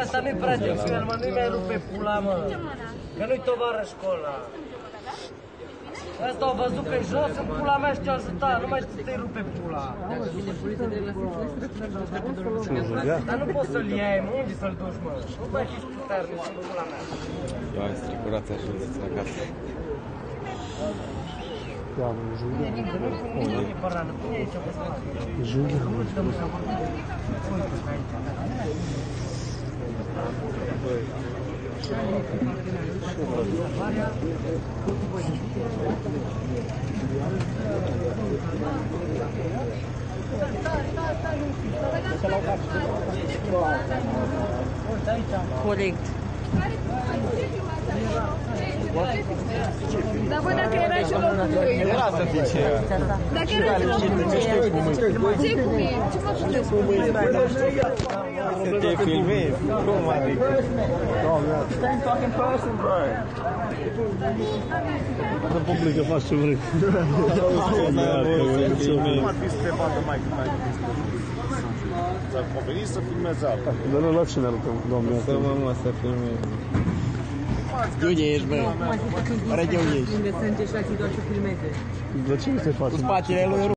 Asta nu-i practic, mă, nu-i mai rupe pula, mă. Că nu-i tovarăș școala. Asta au văzut că e jos, în pula mea și te ajuta, nu mai te rupe pula. Dar nu poți să-l iei, mă, unde să-l duci, mă? Nu mai ești puternic, în pula mea. Ia, stricurați așa, la casă. Da, mă, Julia. Nu era și locul lui. Era să fie ce Dacă era și locul lui. Ce cum e? Ce mă puteți cu mâine? Să te filmezi. Cum adică? Same fucking person, bro. Da publică faci ce vrei. Cum ar fi să te vadă mai mai Să conveni să filmeze apa. Dar nu la cine arătăm, doamne? Să mă mă să filmezi. De unde ești, bă? Pare de unde ești? Unde